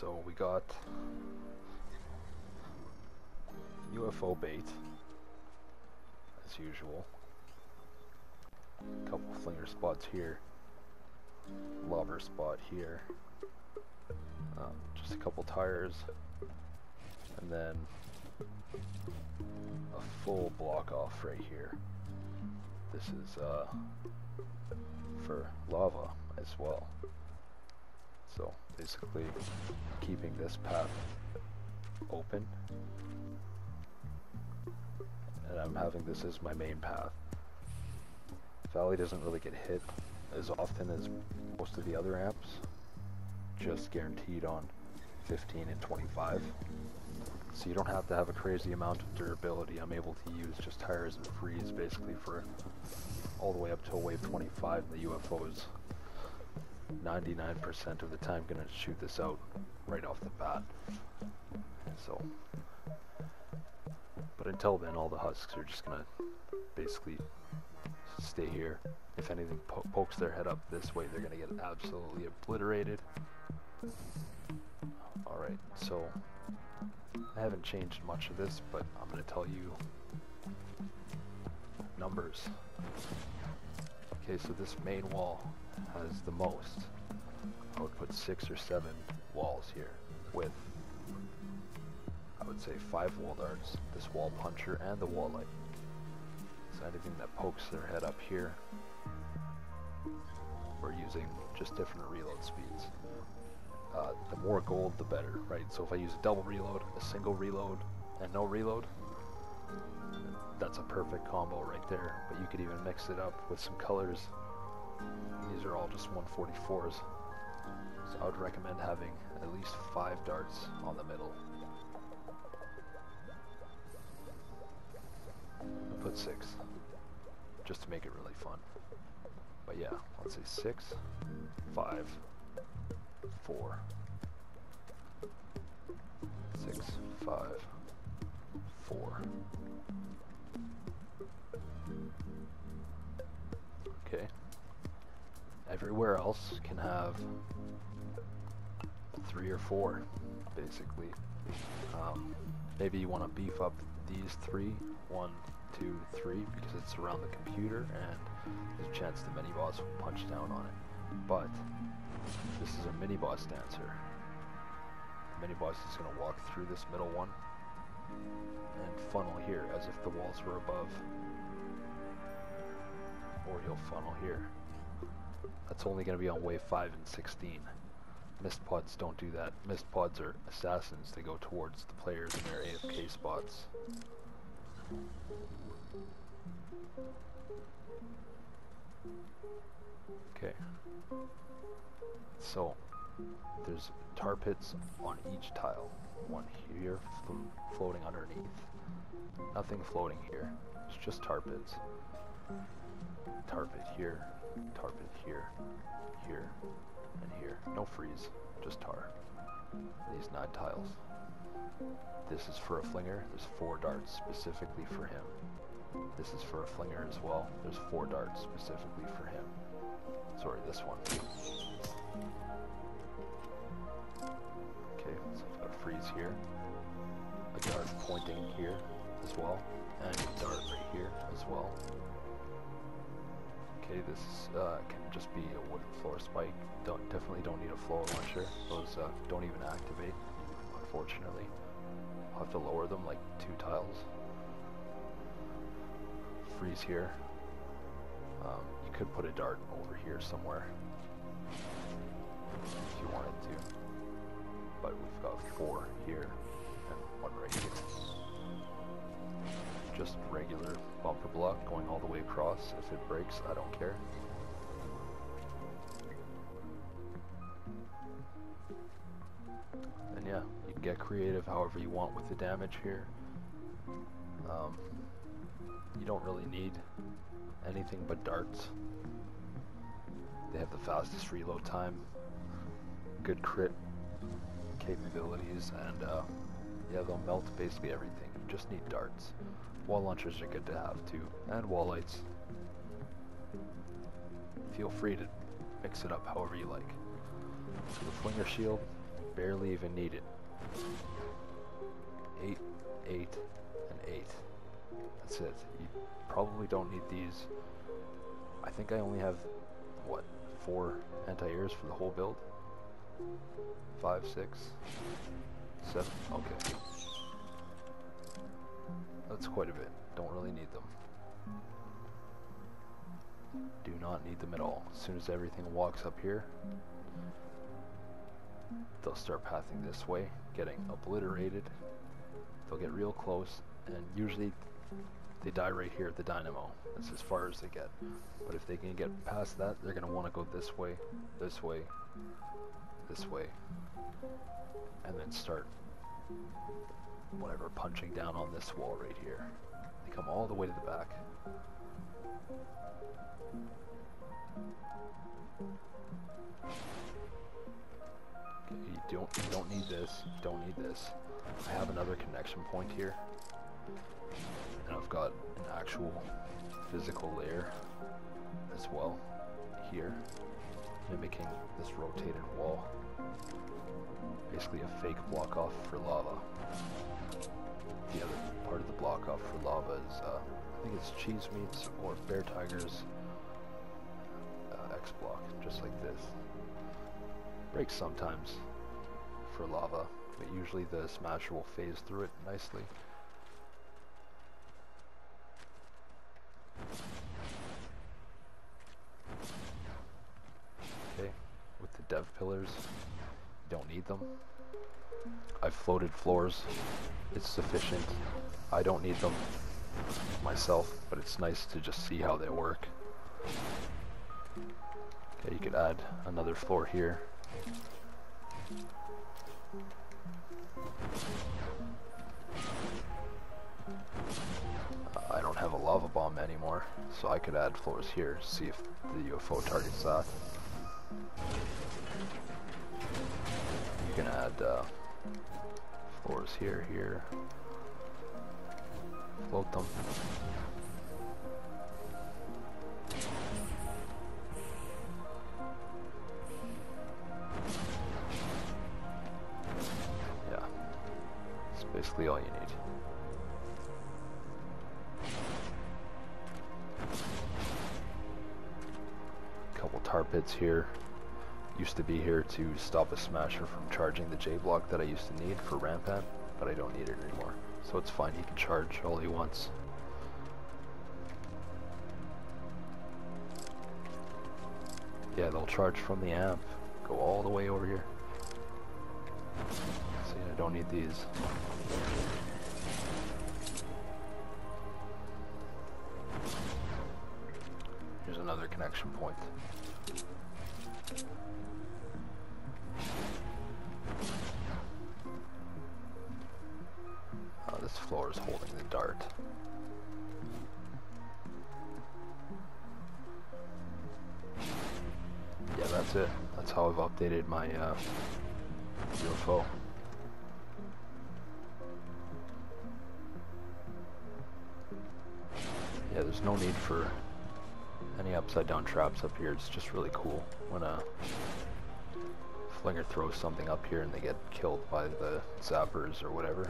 so we got UFO bait, as usual. A couple flinger spots here, lobber spot here, um, just a couple tires, and then a full block off right here. This is uh, for lava as well. So basically keeping this path open and I'm having this as my main path. Valley doesn't really get hit as often as most of the other amps, just guaranteed on 15 and 25. So you don't have to have a crazy amount of durability. I'm able to use just tires and freeze basically for all the way up to wave 25 and the UFO is 99% of the time going to shoot this out right off the bat. So, but until then, all the husks are just going to basically stay here. If anything po pokes their head up this way, they're going to get absolutely obliterated. Alright, so I haven't changed much of this, but I'm going to tell you numbers. Okay, so this main wall has the most. I would put six or seven walls here with, I would say, five wall darts, this wall puncher, and the wall light. So anything that pokes their head up here, we're using just different reload speeds. Uh, the more gold, the better, right? So if I use a double reload, a single reload, and no reload, that's a perfect combo right there. But you could even mix it up with some colors. These are all just 144s. So I would recommend having at least five darts on the middle. I put six, just to make it really fun. But yeah, let's say six, five, four, six, five, four. Okay. Everywhere else can have three or four, basically. Um, maybe you want to beef up these three, one, two, three, because it's around the computer and there's a chance the mini boss will punch down on it. But this is a mini boss dancer. The mini boss is going to walk through this middle one and funnel here as if the walls were above. Or he'll funnel here. That's only going to be on wave 5 and 16. Mist pods don't do that. Mist pods are assassins. They go towards the players in their AFK spots. Okay. So, there's tar pits on each tile. One here floating underneath. Nothing floating here. It's just tar pits. Tar pit here, tar pit here, here, and here. No freeze, just tar. These nine tiles. This is for a flinger. There's four darts specifically for him. This is for a flinger as well. There's four darts specifically for him. Sorry, this one. Freeze here. A dart pointing here as well. And a dart right here as well. Okay, this uh, can just be a wooden floor spike. Don't Definitely don't need a floor launcher. Those uh, don't even activate, unfortunately. I'll have to lower them like two tiles. Freeze here. Um, you could put a dart over here somewhere if you wanted to. But we've got four here and one right here. Just regular bumper block going all the way across. If it breaks, I don't care. And yeah, you can get creative however you want with the damage here. Um, you don't really need anything but darts. They have the fastest reload time, good crit capabilities, and uh, yeah, they'll melt basically everything. You just need darts. Wall launchers are good to have too, and wall lights. Feel free to mix it up however you like. So the flinger shield, barely even need it. Eight, eight, and eight. That's it. You probably don't need these. I think I only have, what, four anti-airs for the whole build? Five, six, seven, okay. That's quite a bit. Don't really need them. Do not need them at all. As soon as everything walks up here, they'll start pathing this way, getting obliterated. They'll get real close, and usually they die right here at the dynamo. That's as far as they get. But if they can get past that, they're going to want to go this way, this way, this way, and then start whatever punching down on this wall right here. They come all the way to the back. Okay, you don't you don't need this. Don't need this. I have another connection point here. And I've got an actual physical layer as well here, mimicking this rotated wall. Basically a fake block off for lava. The other part of the block off for lava is, uh, I think it's cheese meats or bear tigers uh, X block, just like this. Breaks sometimes for lava, but usually the smasher will phase through it nicely. Pillars, don't need them. I've floated floors, it's sufficient. I don't need them myself, but it's nice to just see how they work. Okay, you could add another floor here. I don't have a lava bomb anymore, so I could add floors here, see if the UFO targets that. Uh, floors here, here. Float them. Yeah, that's basically all you need. Couple tar pits here. Used to be here to stop a smasher from charging the J block that I used to need for rampant, but I don't need it anymore. So it's fine, he can charge all he wants. Yeah, they'll charge from the amp. Go all the way over here. See, I don't need these. Here's another connection point. Is holding the dart. Yeah, that's it. That's how I've updated my uh, UFO. Yeah, there's no need for any upside down traps up here. It's just really cool when a flinger throws something up here and they get killed by the zappers or whatever.